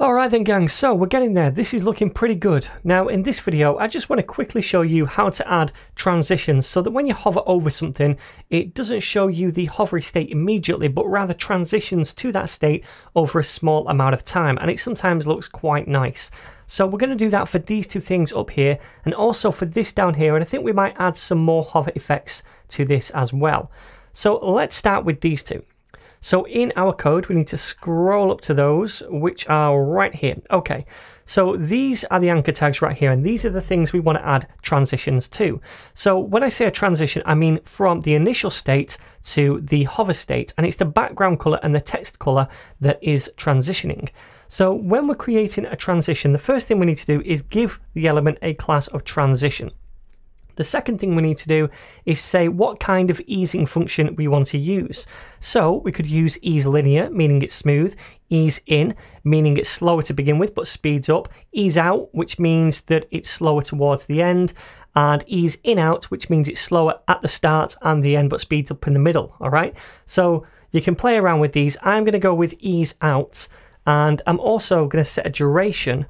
Alright then gang, so we're getting there. This is looking pretty good. Now in this video, I just want to quickly show you how to add transitions so that when you hover over something, it doesn't show you the hovery state immediately, but rather transitions to that state over a small amount of time. And it sometimes looks quite nice. So we're going to do that for these two things up here and also for this down here. And I think we might add some more hover effects to this as well. So let's start with these two. So in our code, we need to scroll up to those, which are right here. Okay, so these are the anchor tags right here, and these are the things we want to add transitions to. So when I say a transition, I mean from the initial state to the hover state, and it's the background color and the text color that is transitioning. So when we're creating a transition, the first thing we need to do is give the element a class of transition. The second thing we need to do is say what kind of easing function we want to use. So we could use ease linear, meaning it's smooth, ease in, meaning it's slower to begin with but speeds up, ease out, which means that it's slower towards the end, and ease in out, which means it's slower at the start and the end but speeds up in the middle. All right, so you can play around with these. I'm going to go with ease out, and I'm also going to set a duration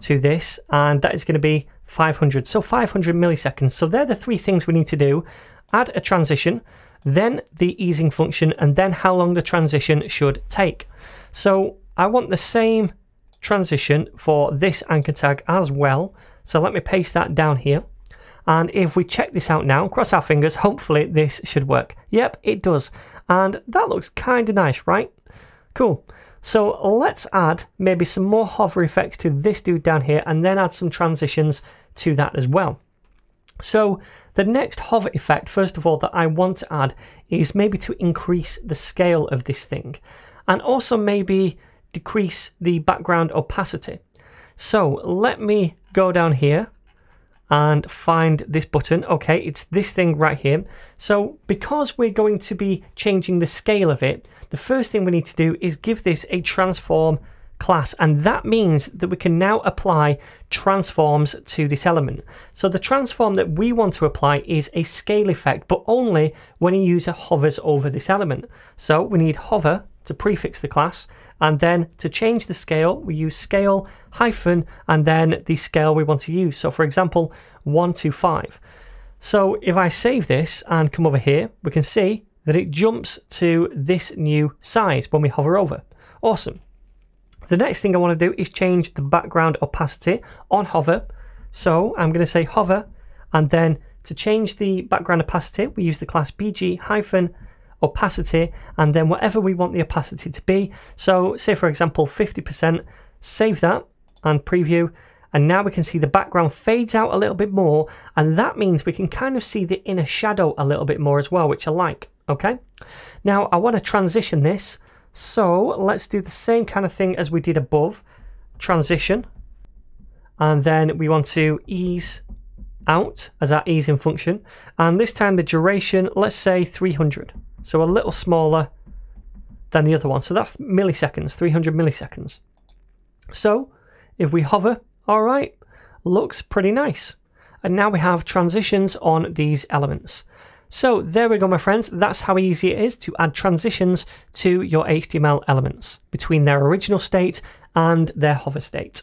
to this, and that is going to be 500. So 500 milliseconds. So they're the three things we need to do. Add a transition, then the easing function, and then how long the transition should take. So I want the same transition for this anchor tag as well. So let me paste that down here. And if we check this out now, cross our fingers, hopefully this should work. Yep, it does. And that looks kind of nice, right? Cool. So let's add maybe some more hover effects to this dude down here and then add some transitions to that as well. So the next hover effect, first of all, that I want to add is maybe to increase the scale of this thing and also maybe decrease the background opacity. So let me go down here and find this button. Okay, it's this thing right here. So because we're going to be changing the scale of it, the first thing we need to do is give this a transform class and that means that we can now apply transforms to this element. So the transform that we want to apply is a scale effect but only when a user hovers over this element. So we need hover to prefix the class and then to change the scale we use scale hyphen and then the scale we want to use. So for example 1 to 5. So if I save this and come over here we can see that it jumps to this new size when we hover over. Awesome. The next thing I want to do is change the background opacity on hover. So I'm going to say hover and then to change the background opacity we use the class bg hyphen opacity and then whatever we want the opacity to be. So say for example 50%, save that and preview and now we can see the background fades out a little bit more and that means we can kind of see the inner shadow a little bit more as well which I like okay now I want to transition this so let's do the same kind of thing as we did above transition and then we want to ease out as our easing function and this time the duration let's say 300 so a little smaller than the other one so that's milliseconds 300 milliseconds so if we hover all right looks pretty nice and now we have transitions on these elements so there we go, my friends. That's how easy it is to add transitions to your HTML elements between their original state and their hover state.